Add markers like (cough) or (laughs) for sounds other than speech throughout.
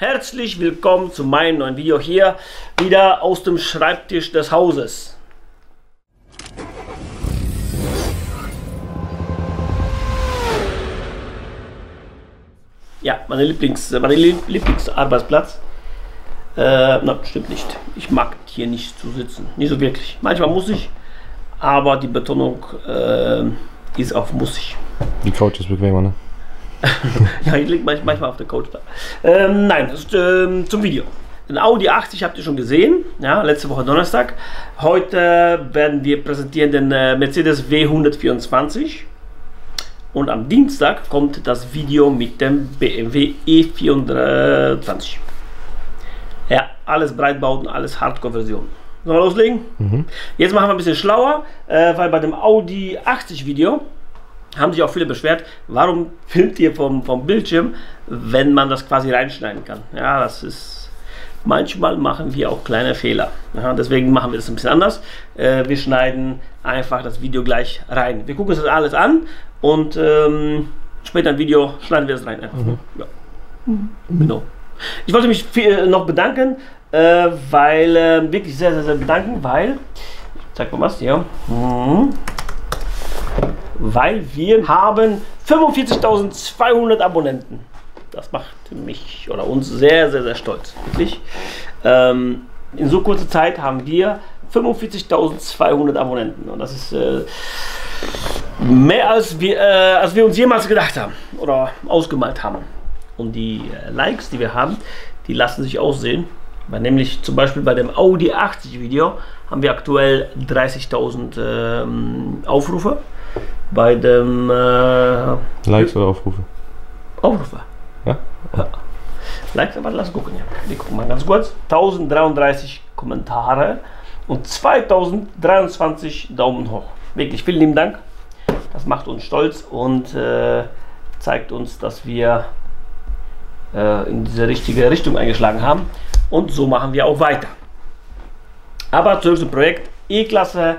Herzlich willkommen zu meinem neuen Video hier, wieder aus dem Schreibtisch des Hauses. Ja, meine Lieblings, mein Lieblingsarbeitsplatz. Äh, na, stimmt nicht. Ich mag hier nicht zu sitzen. Nicht so wirklich. Manchmal muss ich, aber die Betonung äh, ist auf muss ich. Die Couch ist bequemer, ne? (laughs) ja, ich liege manchmal auf der Couch da. Ähm, nein, das ist, ähm, zum Video. Ein Audi 80 habt ihr schon gesehen, ja, letzte Woche Donnerstag. Heute werden wir präsentieren den äh, Mercedes W124. Und am Dienstag kommt das Video mit dem BMW E420. Ja, alles Breitbauten, alles Hardcore-Version. Sollen wir loslegen? Mhm. Jetzt machen wir ein bisschen schlauer, äh, weil bei dem Audi 80 Video haben sich auch viele beschwert, warum filmt ihr vom, vom Bildschirm, wenn man das quasi reinschneiden kann. Ja, das ist, manchmal machen wir auch kleine Fehler. Ja, deswegen machen wir das ein bisschen anders. Äh, wir schneiden einfach das Video gleich rein. Wir gucken uns das alles an und ähm, später im Video schneiden wir das rein. Mhm. Ja. Mhm. Genau. Ich wollte mich viel, äh, noch bedanken, äh, weil, äh, wirklich sehr, sehr, sehr bedanken, weil, ich zeig mal was hier, mhm. Weil wir haben 45.200 Abonnenten. Das macht mich oder uns sehr, sehr, sehr stolz, wirklich. Ähm, in so kurzer Zeit haben wir 45.200 Abonnenten und das ist äh, mehr als wir, äh, als wir uns jemals gedacht haben oder ausgemalt haben. Und die äh, Likes, die wir haben, die lassen sich aussehen. Weil nämlich zum Beispiel bei dem Audi 80 Video haben wir aktuell 30.000 ähm, Aufrufe. Bei dem äh, Likes oder Aufrufe? Aufrufe. Ja? ja. Likes, aber lass gucken. Ja. Wir gucken mal ganz kurz. 1033 Kommentare und 2023 Daumen hoch. Wirklich vielen lieben Dank. Das macht uns stolz und äh, zeigt uns, dass wir äh, in diese richtige Richtung eingeschlagen haben. Und so machen wir auch weiter. Aber zurück zum Projekt E-Klasse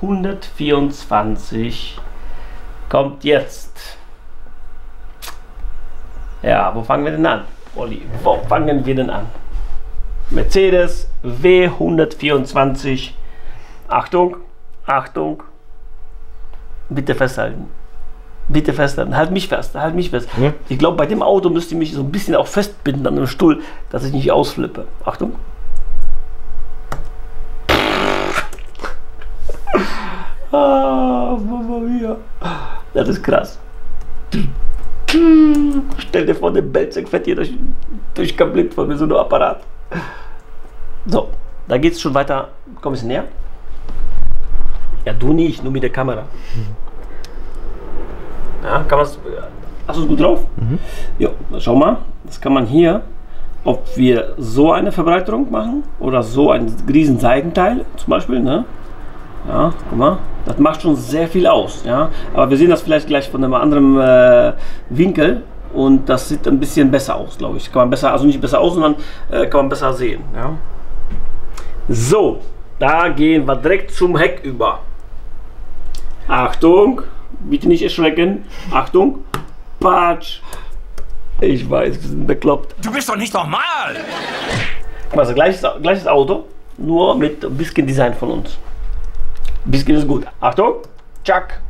W124 kommt jetzt. Ja, wo fangen wir denn an? Olli, wo fangen wir denn an? Mercedes W124. Achtung, Achtung. Bitte festhalten bitte festhalten, halt mich fest, halt mich fest. Ja. Ich glaube, bei dem Auto müsst ihr mich so ein bisschen auch festbinden an dem Stuhl, dass ich nicht ausflippe. Achtung. Ah, Mama mia. Das ist krass. Stell dir vor, der Belzec fährt hier durch, durch komplett von mir so ein Apparat. So, da geht es schon weiter. Komm ein bisschen näher. Ja, du nicht, nur mit der Kamera. Ja, kann man Hast du es gut drauf? Mhm. Ja, schau mal. Das kann man hier, ob wir so eine Verbreiterung machen oder so ein riesen Seitenteil zum Beispiel. Ne? Ja, guck mal. Das macht schon sehr viel aus. Ja? Aber wir sehen das vielleicht gleich von einem anderen äh, Winkel und das sieht ein bisschen besser aus, glaube ich. Kann man besser, also nicht besser aus, sondern äh, kann man besser sehen. Ja? So, da gehen wir direkt zum Heck über. Achtung! bitte nicht erschrecken. Achtung. Patsch. Ich weiß, wir sind bekloppt. Du bist doch nicht normal! Also gleiches, gleiches Auto, nur mit ein bisschen Design von uns. Ein bisschen ist gut. Achtung. Tschack.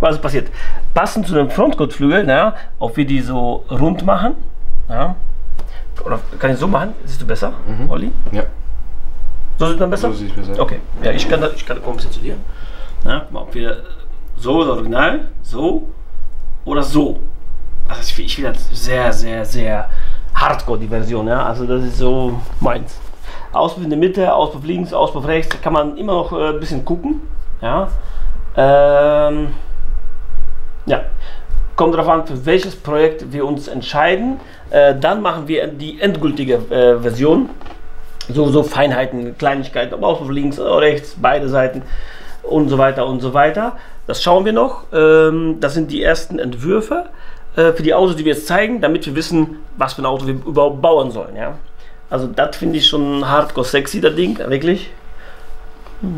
Was ist passiert? Passend zu dem Frontkotflügel, ja, ob wir die so rund machen. Ja. Oder kann ich so machen? Siehst du besser, mhm. Olli? Ja. So sieht man besser? So sieht besser. Okay. Ja, ich kann da, ich kann da ein bisschen zu dir. Ja, ob wir so, das Original, so oder so. Also ich finde das sehr, sehr, sehr hardcore, die Version. Ja? Also das ist so meins. Auspuff in der Mitte, Auspuff links, Auspuff rechts, kann man immer noch äh, ein bisschen gucken. Ja. Ähm, ja. Kommt darauf an, für welches Projekt wir uns entscheiden. Äh, dann machen wir die endgültige äh, Version. So, so Feinheiten, Kleinigkeiten, Auspuff links, rechts, beide Seiten und so weiter und so weiter. Das schauen wir noch. Ähm, das sind die ersten Entwürfe äh, für die Autos, die wir jetzt zeigen, damit wir wissen, was für ein Auto wir überhaupt bauen sollen. Ja? Also das finde ich schon hardcore sexy, das Ding, wirklich.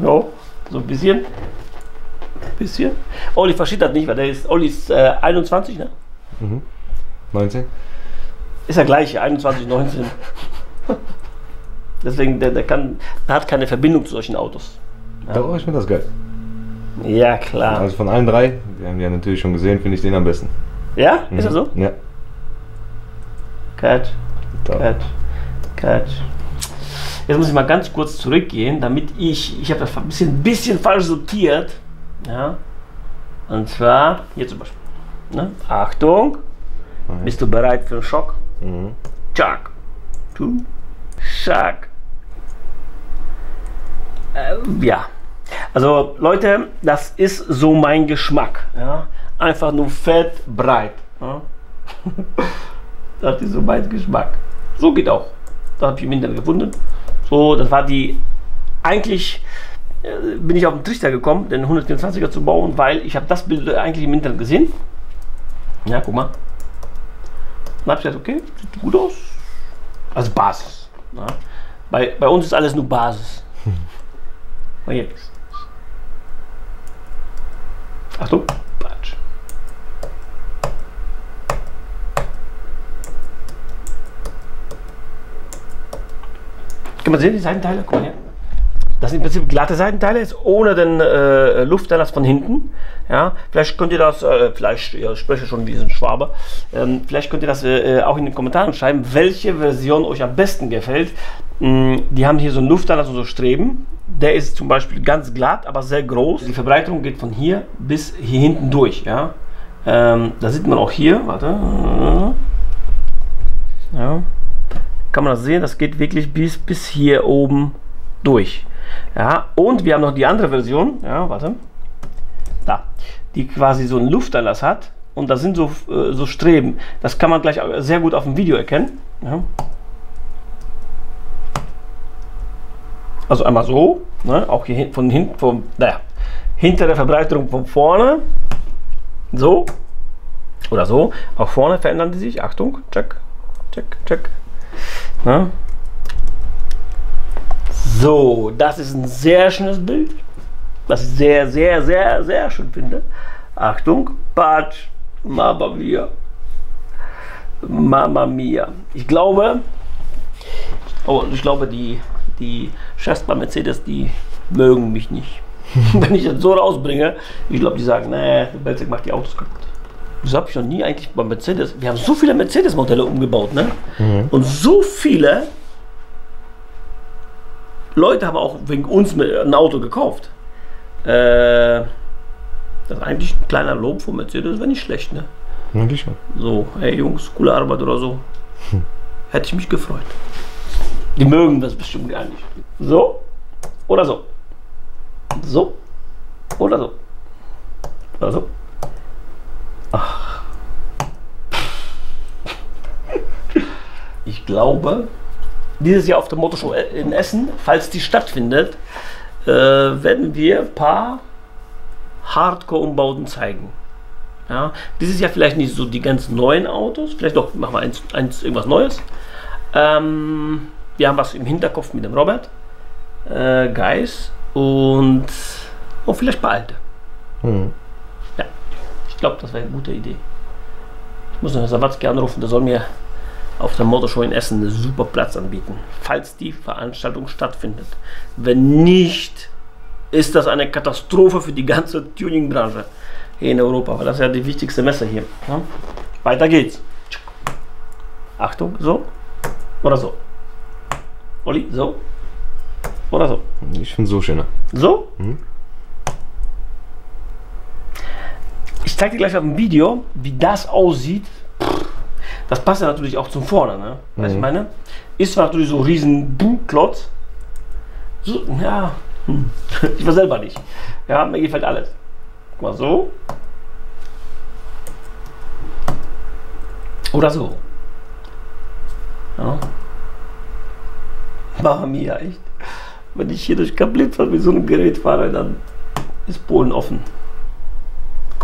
Ja, so ein bisschen. Ein bisschen. Olli versteht das nicht, weil der ist, Olli ist äh, 21, ne? Mhm. 19. Ist der gleiche, 2119. Deswegen, der, der, kann, der hat keine Verbindung zu solchen Autos. Doch, ich finde das geil. Ja, klar. Also von allen drei, wir haben die ja natürlich schon gesehen, finde ich den am besten. ja, ist das so? Ja. Cut, Da. Cut. Jetzt muss ich mal ganz kurz zurückgehen, damit ich, ich habe das ein bisschen, bisschen falsch sortiert. Ja. Und zwar, hier zum Beispiel. Ne? Achtung, bist du bereit für einen Schock? Mhm. Chuck. Two. Schack. Äh, ja. Also Leute, das ist so mein Geschmack. Ja? Einfach nur fett, breit. Ja? (laughs) das ist so mein Geschmack. So geht auch. Das habe ich im Internet gefunden. So, das war die. Eigentlich äh, bin ich auf den Trichter gekommen, den 124er zu bauen, weil ich habe das Bild eigentlich im Internet gesehen. Ja, guck mal. Dann habe ich gesagt, okay, sieht gut aus. Also Basis. Ja. Bei, bei uns ist alles nur Basis. Mal jetzt. Achtung. Kann man sehen, die Seitenteile? Guck mal her. Das sind im Prinzip glatte Seitenteile, jetzt ohne den äh, Lufteinlass von hinten. Ja, vielleicht könnt ihr das, äh, vielleicht, ja, ich spreche schon wie ein Schwabe, ähm, vielleicht könnt ihr das äh, auch in den Kommentaren schreiben, welche Version euch am besten gefällt. Mm, die haben hier so einen Lufteinlass und so Streben. Der ist zum Beispiel ganz glatt, aber sehr groß. Die Verbreiterung geht von hier bis hier hinten durch. Ja, ähm, da sieht man auch hier, warte. Ja, kann man das sehen, das geht wirklich bis, bis hier oben durch. Ja, und wir haben noch die andere Version, ja, warte, da, die quasi so einen Lufteinlass hat und da sind so, äh, so Streben. Das kann man gleich sehr gut auf dem Video erkennen. Ja. Also einmal so, ne, auch hier von hinten, vom, naja, hinter der Verbreiterung von vorne, so oder so, auch vorne verändern die sich. Achtung, check, check, check. Ne? So, das ist ein sehr schönes Bild. Was ich sehr, sehr, sehr, sehr schön finde. Achtung, Patsch, Mamma Mia. Mamma Mia. Ich glaube, oh, ich glaube, die, die Chefs bei Mercedes, die mögen mich nicht. (laughs) Wenn ich das so rausbringe, ich glaube, die sagen, nee, Belzig macht die Autos kaputt. Das habe ich noch nie eigentlich bei Mercedes. Wir haben so viele Mercedes-Modelle umgebaut, ne? Und so viele Leute haben auch wegen uns ein Auto gekauft. Äh, das ist eigentlich ein kleiner Lob von Mercedes, wäre nicht schlecht, ne? Eigentlich schon. So, hey Jungs, coole Arbeit oder so. Hätte ich mich gefreut. Die mögen das bestimmt gar nicht. So oder so. So oder so. Oder so. Ach. Ich glaube, dieses Jahr auf der Motorshow in Essen, falls die stattfindet, äh, werden wir ein paar Hardcore-Umbauten zeigen. Ja, dieses Jahr vielleicht nicht so die ganz neuen Autos, vielleicht doch machen wir eins, eins irgendwas Neues. Ähm, wir haben was im Hinterkopf mit dem Robert äh, Geis und oh, vielleicht ein paar alte. Mhm. Ich glaube, das wäre eine gute Idee. Ich muss noch Herrn Sawatzki anrufen, der soll mir auf der Motorshow in Essen einen super Platz anbieten, falls die Veranstaltung stattfindet. Wenn nicht, ist das eine Katastrophe für die ganze Tuning-Branche hier in Europa, weil das ist ja die wichtigste Messe hier. Ja? Weiter geht's. Achtung, so oder so. Olli, so oder so. Ich finde so schöner. So? Mhm. Ich zeige dir gleich auf dem Video, wie das aussieht. Das passt ja natürlich auch zum Vorne, ne? Was ich Mhm. meine? Ist zwar natürlich so ein riesen Buchklotz. So, ja. Hm. (laughs) Ich war selber nicht. Ja, mir gefällt alles. Guck mal so. Oder so. Ja. (laughs) Mama mia, echt. Wenn ich hier durch Kaplitz mit so einem Gerät fahre, dann ist Polen offen.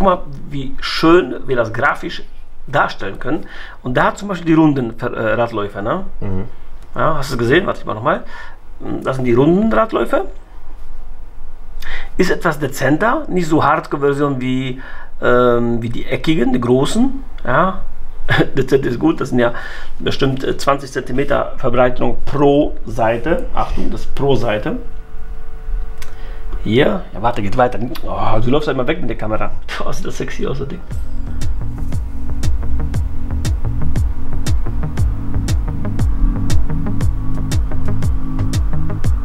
Guck mal, wie schön wir das grafisch darstellen können. Und da zum Beispiel die runden äh, Radläufer. Ne? Mhm. Ja, hast du es gesehen? Warte ich mal nochmal. Das sind die runden Radläufer. Ist etwas dezenter, nicht so Hardcore-Version wie, ähm, wie die eckigen, die großen. Ja. (laughs) dezent ist gut, das sind ja bestimmt 20 cm Verbreiterung pro Seite. Achtung, das ist pro Seite. Hier, ja warte, geht weiter. Oh, du läufst einmal weg mit der Kamera. Oh, sieht das sexy aus, das Ding.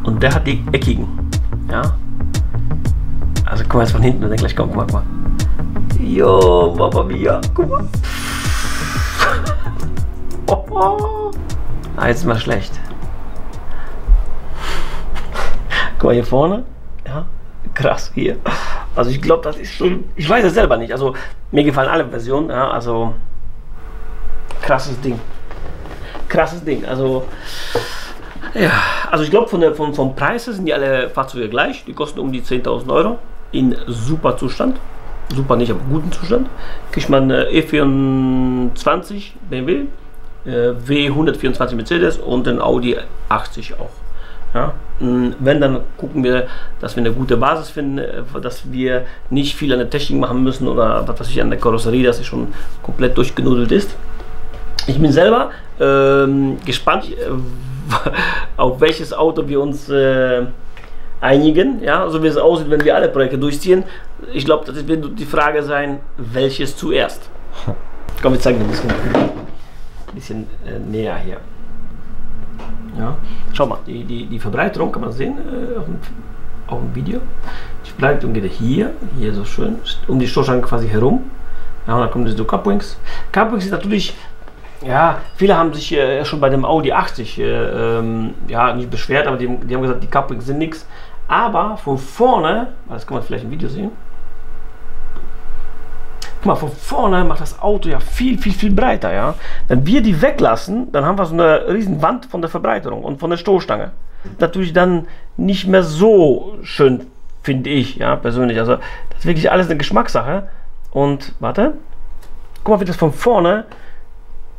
Und der hat die eckigen. Ja. Also guck mal jetzt von hinten, dann gleich kommt, guck mal. Jo, Mama Mia, guck mal. oh, (laughs) Ah, jetzt ist mal schlecht. Guck mal hier vorne. Ja, krass hier. Also ich glaube, das ist schon. Ich weiß es selber nicht. Also mir gefallen alle Versionen. Ja, also krasses Ding. Krasses Ding. Also ja, also ich glaube, von der, von, vom Preis sind die alle Fahrzeuge gleich. Die kosten um die 10.000 Euro in super Zustand. Super nicht, aber guten Zustand. Kriegt man äh, E24 BMW, äh, W124 Mercedes und den Audi 80 auch. Ja, wenn, dann gucken wir, dass wir eine gute Basis finden, äh, dass wir nicht viel an der Technik machen müssen oder was weiß ich an der Karosserie, dass sie schon komplett durchgenudelt ist. Ich bin selber ähm, gespannt, äh, (laughs) auf welches Auto wir uns äh, einigen, ja, so wie es aussieht, wenn wir alle Projekte durchziehen. Ich glaube, das wird die Frage sein, welches zuerst. (laughs) Komm, wir zeigen ein bisschen, ein bisschen äh, näher hier. Ja. Schau mal, die, die, die Verbreiterung kann man sehen äh, auf, dem, auf, dem, Video. Die Verbreiterung geht hier, hier so schön, um die Stoßstange quasi herum. Ja, und dann kommen diese Cupwings. Cupwings ist natürlich ja, viele haben sich äh, schon bei dem Audi 80 äh, ähm, ja, nicht beschwert, aber die, die haben gesagt, die Couplings sind nichts. Aber von vorne, das kann man vielleicht im Video sehen. Guck mal, von vorne macht das Auto ja viel, viel, viel breiter. Ja? Wenn wir die weglassen, dann haben wir so eine riesen Wand von der Verbreiterung und von der Stoßstange. Natürlich dann nicht mehr so schön, finde ich, ja, persönlich. Also, das ist wirklich alles eine Geschmackssache. Und, warte, guck mal, wie das von vorne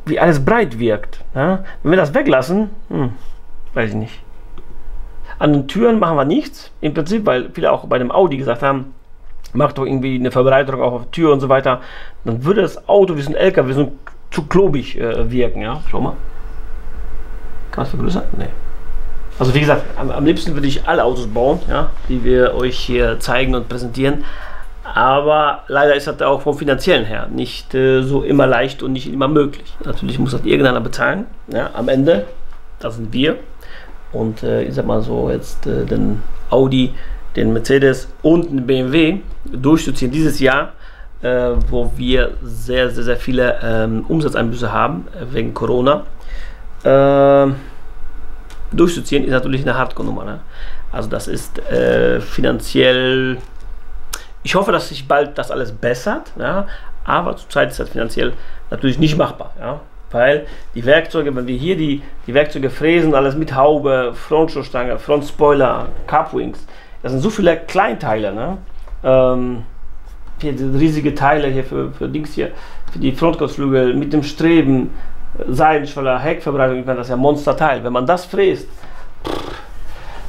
wie alles breit wirkt. Ja? Wenn wir das weglassen, hm, weiß ich nicht. An den Türen machen wir nichts. Im Prinzip, weil viele auch bei dem Audi gesagt haben, macht doch irgendwie eine Verbreiterung auch auf Tür und so weiter. Dann würde das Auto wie so ein LKW so zu klobig äh, wirken. Ja? Schau mal. Kann man es vergrößern? Nee. Also wie gesagt, am, am liebsten würde ich alle Autos bauen, ja, die wir euch hier zeigen und präsentieren. Aber leider ist das auch vom finanziellen her nicht äh, so immer leicht und nicht immer möglich. Natürlich muss das irgendeiner bezahlen. Ja, am Ende, das sind wir. Und äh, ich sag mal so, jetzt äh, den Audi, den Mercedes und den BMW durchzuziehen dieses Jahr, äh, wo wir sehr, sehr, sehr viele ähm, Umsatzeinbüße haben äh, wegen Corona. Ähm, durchzuziehen ist natürlich eine Hardcore-Nummer. Ne? Also das ist äh, finanziell ich hoffe, dass sich bald das alles bessert, ja, aber zurzeit ist das finanziell natürlich nicht machbar, ja, weil die Werkzeuge, wenn wir hier die, die Werkzeuge fräsen, alles mit Haube, Frontstoßstange, Frontspoiler, Carpwings, das sind so viele Kleinteile, ne? Ähm, hier riesige Teile hier für, für Dings hier, für die Frontkurzflügel mit dem Streben, Seitenschweller, Heckverbreitung, ich meine, das ist ja Monsterteil. Wenn man das fräst,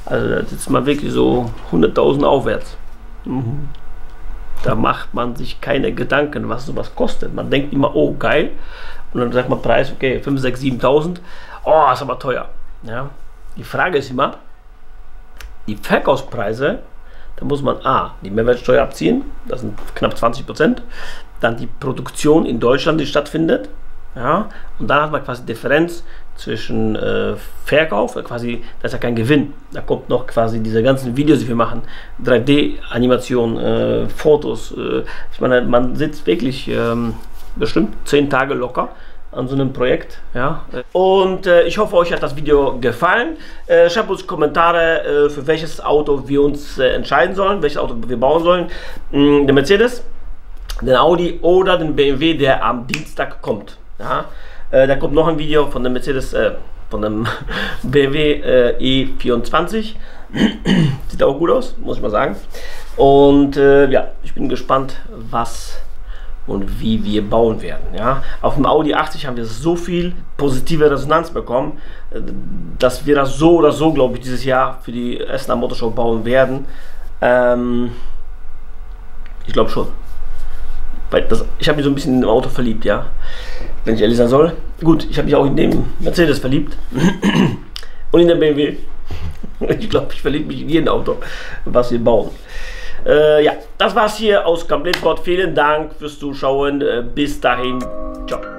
also da sitzt man wirklich so 100.000 aufwärts. Mhm. Da macht man sich keine Gedanken, was sowas kostet. Man denkt immer, oh geil. Und dann sagt man Preis, okay, 5, 6, 7.000. Oh, ist aber teuer. Ja. Die Frage ist immer, die Verkaufspreise, da muss man A, die Mehrwertsteuer abziehen, das sind knapp 20 Prozent. Dann die Produktion in Deutschland, die stattfindet. Ja, und dann hat man quasi Differenz zwischen äh, Verkauf, äh, quasi, das ist ja kein Gewinn. Da kommt noch quasi diese ganzen Videos, die wir machen, 3D-Animation, äh, Fotos. Äh, ich meine, man sitzt wirklich ähm, bestimmt 10 Tage locker an so einem Projekt. Ja. Und äh, ich hoffe, euch hat das Video gefallen. Äh, schreibt uns Kommentare, äh, für welches Auto wir uns äh, entscheiden sollen, welches Auto wir bauen sollen. Mm, der Mercedes, den Audi oder den BMW, der am Dienstag kommt. Ja. Äh, da kommt noch ein Video von dem Mercedes, äh, von dem (laughs) BMW äh, E24. (clears throat) Sieht auch gut aus, muss ich mal sagen. Und ja, ich bin gespannt, was und wie wir bauen werden. Ja? Auf dem Audi 80 haben wir so viel positive Resonanz bekommen, äh, dass wir das so oder so, glaube ich, dieses Jahr für die Essener Motorshow bauen werden. Ähm, ich glaube schon. Weil das, ich habe mich so ein bisschen in dem Auto verliebt, ja. Wenn ich ehrlich sein soll. Gut, ich habe mich auch in dem Mercedes verliebt. und in der BMW. (laughs) Ich glaube, ich verliebe mich in jedem Auto, was wir bauen. Äh, ja, das war's hier aus Komplett Vielen Dank fürs Zuschauen. Äh, bis dahin. Ciao.